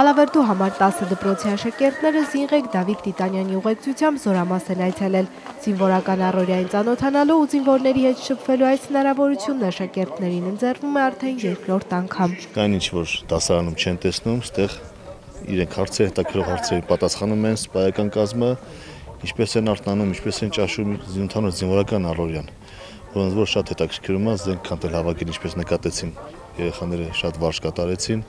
Ալավերդու համար 10 դպրոցի աշակերտները Զինղեկ Դավիթ Տիտանյանի ուղեկցությամբ զորամաս են այցելել։ Զինվորական առօրյային ծանոթանալու ու զինվորների հետ շփվելու այս հնարավորությունն աշակերտներին ընձեռվում է արդեն երկրորդ անգամ։ Կային ինչ որ դասարանում չեն տեսնում, ստեղ իրենք հարցեր, հետաքրքրող հարցերի պատասխանում են սպայական կազմը, ինչպես են արտանում, ինչպես են ճաշում ընդհանուր զինվորական առօրյան որոնց որ շատ հետաքրքրում է, զենք քանտել հավաքել, ինչպես նկատեցին երեխաները շատ վարժ կատարեցին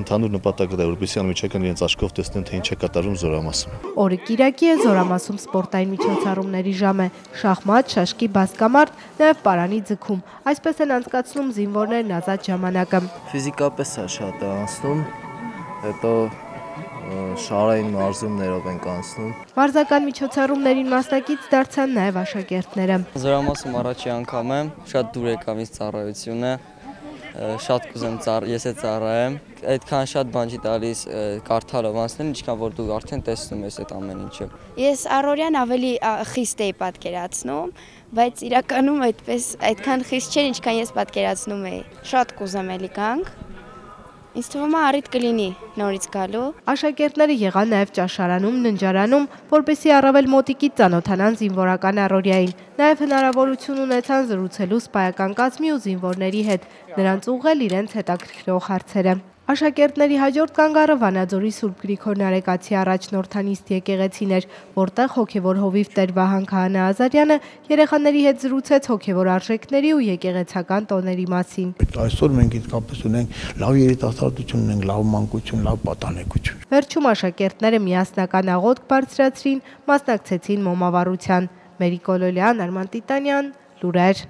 ընդհանուր նպատակը դա որպեսզի անմիջական իրենց աչքով տեսնեն թե ինչ է կատարում զորամասում։ Օրը Կիրակի է զորամասում սպորտային միջոցառումների ժամ է, շախմատ, շաշկի բասկամարտ, նաև պարանի ձգում։ Այսպես են անցկացնում զինվորներն ազատ ժամանակը։ Ֆիզիկապես է շատ անցնում, հետո շարային մարզումներով ենք անցնում։ Մարզական միջոցառումներին մասնակից դարձան նաև աշակերտները։ Զորամասում առաջի անգամ եմ, շատ դուր եկավ ինձ ծառայությունը, շատ կուզեմ ծառ, ես է ծառայեմ։ Այդքան շատ բան չի տալիս կարդալով անցնել, ինչքան որ դու արդեն տեսնում ես այդ ամեն ինչը։ Ես առօրյան ավելի խիստ էի պատկերացնում, բայց իրականում այդպես այդքան խիստ չէր, ինչքան ես պատկերացնում էի։ Շատ կուզեմ էլի գանք Ինձ թվում է առիթ կլինի նորից գալու։ Աշակերտները եղան նաև ճաշարանում, ննջարանում, որպեսի առավել մոտիկից ծանոթանան զինվորական առօրյային։ Նաև հնարավորություն ունեցան զրուցելու սպայական կազմի ու զինվորների հետ, նրանց ուղղել իրենց հետաքրքրող հարցերը։ Աշակերտների հաջորդ կանգառը Վանաձորի Սուրբ Գրիգոր Նարեկացի առաջնորդանիստ եկեղեցին էր, որտեղ հոգևոր հովիվ Տեր Վահան Քահանա Ազարյանը երեխաների հետ զրուցեց հոգևոր արժեքների ու եկեղեցական տոների մասին։ Այսօր մենք իսկապես ունենք լավ երիտասարդություն, ունենք լավ մանկություն, լավ պատանեկություն։ Վերջում աշակերտները միասնական աղոթք բարձրացրին, մասնակցեցին մոմավառության։ Մերի Կոլոլյան, Արման Տիտանյան, լուրեր